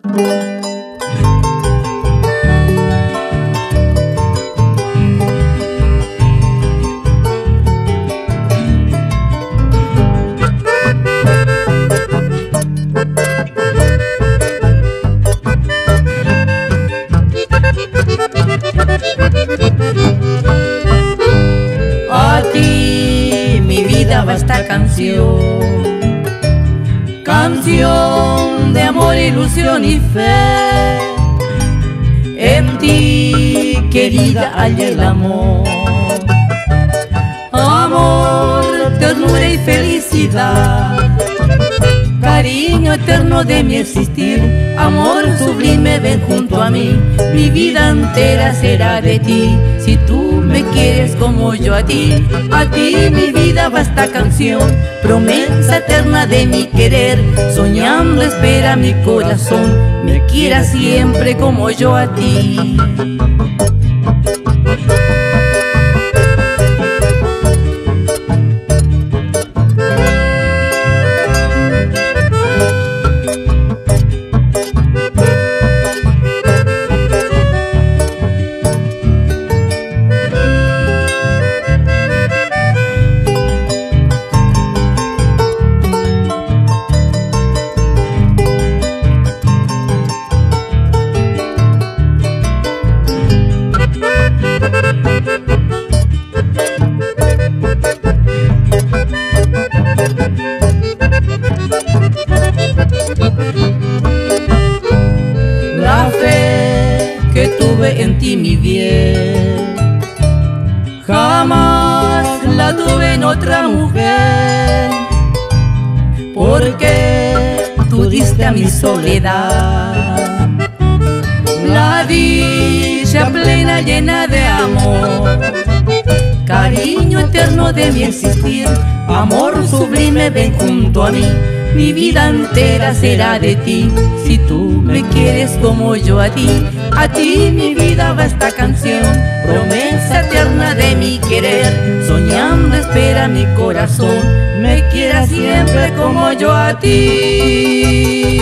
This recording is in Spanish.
A ti mi vida va esta canción Canción de amor, ilusión y fe. En ti querida hay el amor. Amor, ternura y felicidad Cariño eterno de mi existir. Amor sublime ven junto a mí. Mi vida entera será de ti. Si tú me quieres como yo a ti A ti mi vida va esta canción. Promesa eterna de mi querer. Soñando espera mi corazón. Me quiera siempre como yo a ti en ti, mi bien, jamás la tuve en otra mujer, porque tú diste a mi soledad. La dicha plena llena de amor, de mi existir, amor sublime ven junto a mí. Mi vida entera será de ti, si tú me quieres como yo a ti. A ti mi vida va esta canción, promesa eterna de mi querer. Soñando espera mi corazón, me quiera siempre como yo a ti.